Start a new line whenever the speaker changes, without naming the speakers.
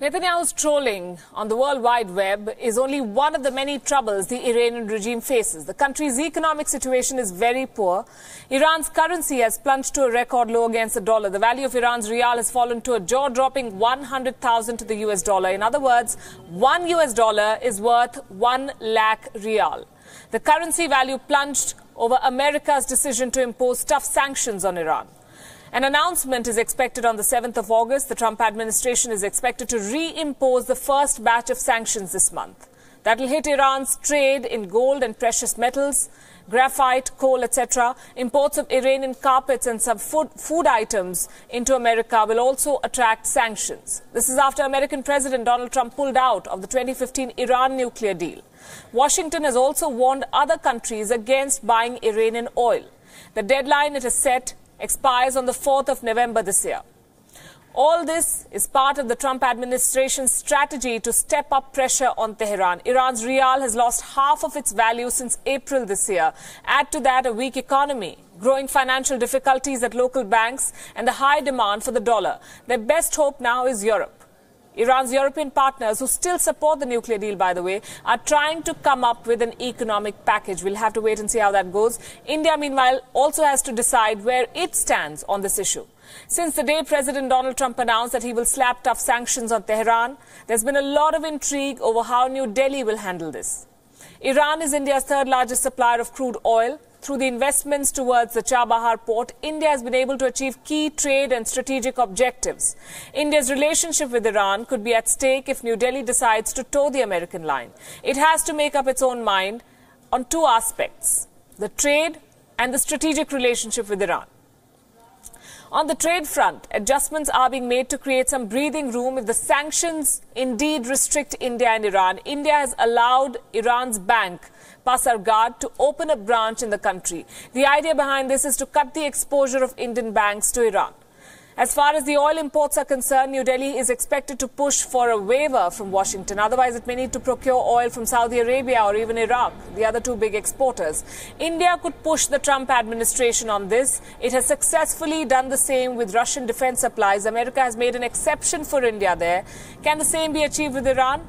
Netanyahu's trolling on the World Wide Web is only one of the many troubles the Iranian regime faces. The country's economic situation is very poor. Iran's currency has plunged to a record low against the dollar. The value of Iran's rial has fallen to a jaw-dropping 100,000 to the US dollar. In other words, one US dollar is worth 1 lakh rial. The currency value plunged over America's decision to impose tough sanctions on Iran. An announcement is expected on the 7th of August. The Trump administration is expected to reimpose the first batch of sanctions this month. That will hit Iran's trade in gold and precious metals, graphite, coal, etc. Imports of Iranian carpets and some food, food items into America will also attract sanctions. This is after American President Donald Trump pulled out of the 2015 Iran nuclear deal. Washington has also warned other countries against buying Iranian oil. The deadline it has set expires on the 4th of November this year. All this is part of the Trump administration's strategy to step up pressure on Tehran. Iran's rial has lost half of its value since April this year. Add to that a weak economy, growing financial difficulties at local banks, and the high demand for the dollar. Their best hope now is Europe. Iran's European partners, who still support the nuclear deal, by the way, are trying to come up with an economic package. We'll have to wait and see how that goes. India, meanwhile, also has to decide where it stands on this issue. Since the day President Donald Trump announced that he will slap tough sanctions on Tehran, there's been a lot of intrigue over how New Delhi will handle this. Iran is India's third largest supplier of crude oil. Through the investments towards the Chabahar port, India has been able to achieve key trade and strategic objectives. India's relationship with Iran could be at stake if New Delhi decides to toe the American line. It has to make up its own mind on two aspects the trade and the strategic relationship with Iran. On the trade front, adjustments are being made to create some breathing room if the sanctions indeed restrict India and Iran. India has allowed Iran's bank, Pasargad, to open a branch in the country. The idea behind this is to cut the exposure of Indian banks to Iran. As far as the oil imports are concerned, New Delhi is expected to push for a waiver from Washington. Otherwise, it may need to procure oil from Saudi Arabia or even Iraq, the other two big exporters. India could push the Trump administration on this. It has successfully done the same with Russian defense supplies. America has made an exception for India there. Can the same be achieved with Iran?